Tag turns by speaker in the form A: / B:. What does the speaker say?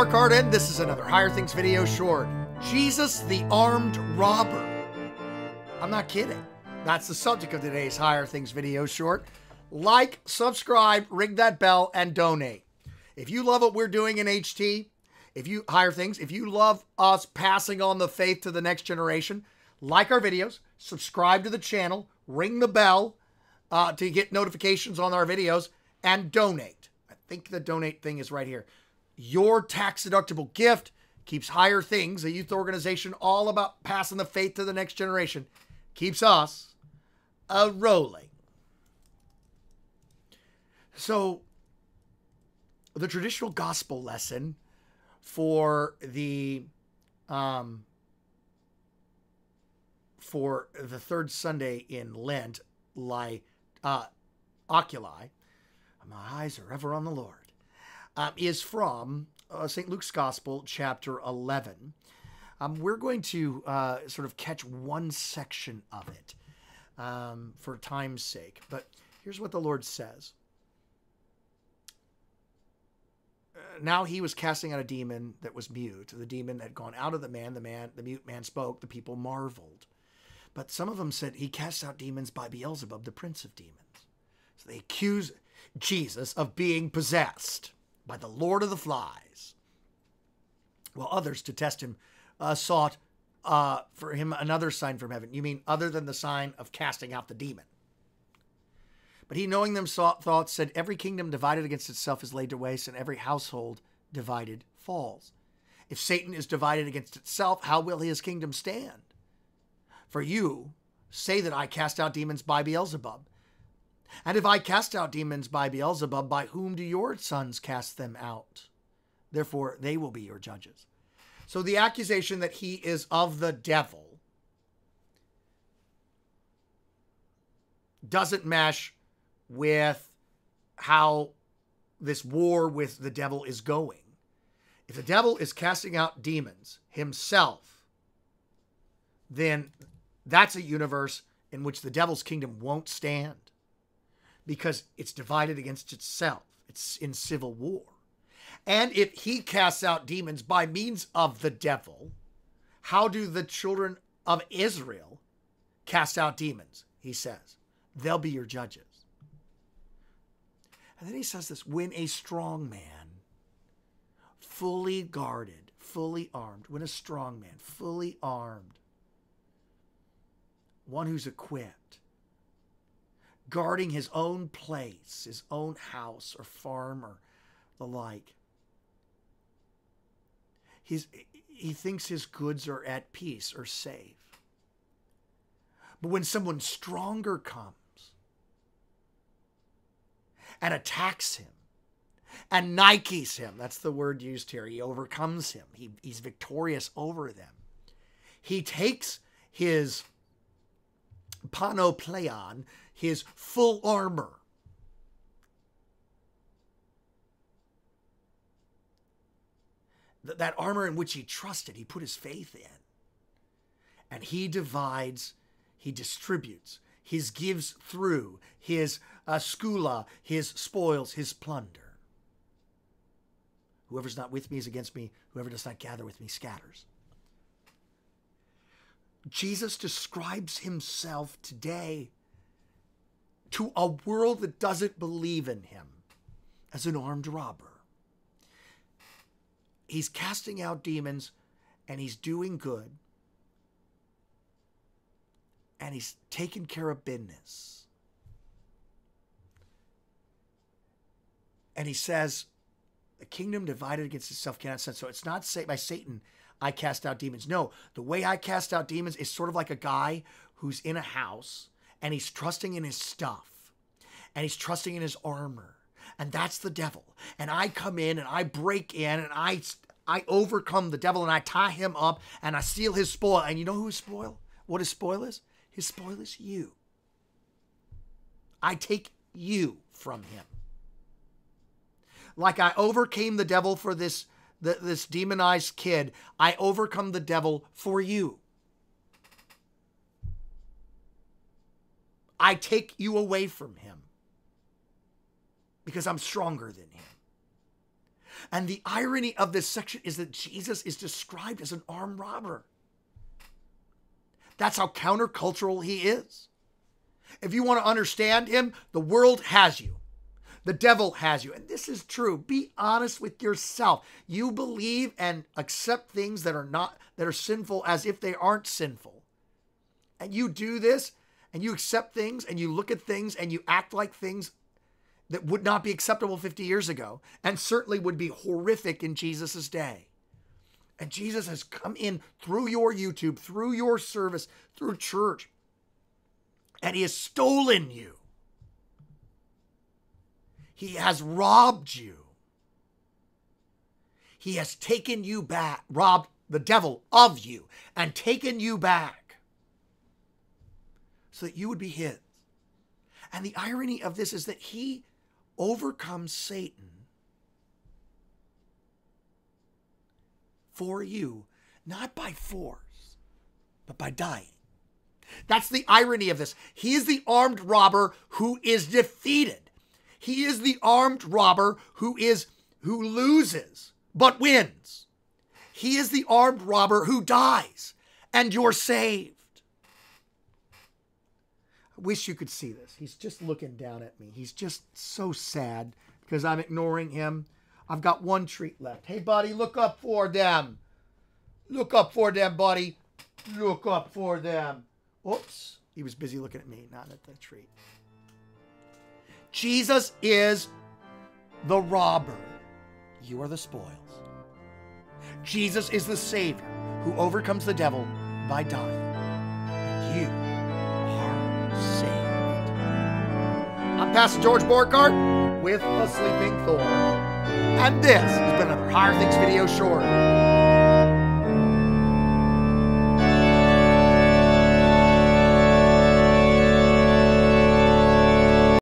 A: Mark Arden. This is another Higher Things video short. Jesus the Armed Robber. I'm not kidding. That's the subject of today's Higher Things video short. Like, subscribe, ring that bell, and donate. If you love what we're doing in HT, if you higher things, if you love us passing on the faith to the next generation, like our videos, subscribe to the channel, ring the bell uh, to get notifications on our videos, and donate. I think the donate thing is right here. Your tax deductible gift keeps Higher Things, a youth organization all about passing the faith to the next generation, keeps us a rolling. So, the traditional gospel lesson for the um, for the third Sunday in Lent, lie uh, oculi, my eyes are ever on the Lord, um, is from uh, St. Luke's Gospel, chapter 11. Um, we're going to uh, sort of catch one section of it um, for time's sake. But here's what the Lord says. Uh, now he was casting out a demon that was mute. The demon had gone out of the man. The man, the mute man spoke. The people marveled. But some of them said he casts out demons by Beelzebub, the prince of demons. So they accuse Jesus of being possessed by the Lord of the Flies. While others, to test him, uh, sought uh, for him another sign from heaven. You mean other than the sign of casting out the demon? But he, knowing them, thought, said, Every kingdom divided against itself is laid to waste, and every household divided falls. If Satan is divided against itself, how will his kingdom stand? For you say that I cast out demons by Beelzebub. And if I cast out demons by Beelzebub, by whom do your sons cast them out? Therefore, they will be your judges. So the accusation that he is of the devil doesn't mesh with how this war with the devil is going. If the devil is casting out demons himself, then that's a universe in which the devil's kingdom won't stand because it's divided against itself. It's in civil war. And if he casts out demons by means of the devil, how do the children of Israel cast out demons? He says, they'll be your judges. And then he says this when a strong man, fully guarded, fully armed, when a strong man, fully armed, one who's equipped, guarding his own place, his own house or farm or the like. He's, he thinks his goods are at peace or safe. But when someone stronger comes and attacks him and Nikes him, that's the word used here, he overcomes him, he, he's victorious over them. He takes his panopleon, his full armor. That armor in which he trusted, he put his faith in. And he divides, he distributes, he gives through his uh, skula, his spoils, his plunder. Whoever's not with me is against me. Whoever does not gather with me scatters. Jesus describes himself today to a world that doesn't believe in him as an armed robber. He's casting out demons and he's doing good and he's taking care of business. And he says, a kingdom divided against itself cannot stand. So it's not say by Satan I cast out demons. No, the way I cast out demons is sort of like a guy who's in a house and he's trusting in his stuff and he's trusting in his armor. And that's the devil. And I come in and I break in and I I overcome the devil and I tie him up and I steal his spoil. And you know who his spoil? What his spoil is? His spoil is you. I take you from him. Like I overcame the devil for this the, this demonized kid, I overcome the devil for you. I take you away from him because I'm stronger than him. And the irony of this section is that Jesus is described as an armed robber. That's how countercultural he is. If you want to understand him, the world has you. The devil has you. And this is true. Be honest with yourself. You believe and accept things that are not that are sinful as if they aren't sinful. And you do this and you accept things and you look at things and you act like things that would not be acceptable 50 years ago and certainly would be horrific in Jesus' day. And Jesus has come in through your YouTube, through your service, through church, and he has stolen you. He has robbed you. He has taken you back, robbed the devil of you, and taken you back so that you would be his. And the irony of this is that he overcomes Satan for you, not by force, but by dying. That's the irony of this. He is the armed robber who is defeated. He is the armed robber who is who loses but wins. He is the armed robber who dies and you're saved. Wish you could see this. He's just looking down at me. He's just so sad because I'm ignoring him. I've got one treat left. Hey, buddy, look up for them. Look up for them, buddy. Look up for them. Oops. He was busy looking at me, not at the treat. Jesus is the robber. You are the spoils. Jesus is the Savior who overcomes the devil by dying. And you I'm Pastor George Borghardt with a Sleeping Thor. And this has been another Higher Things video short.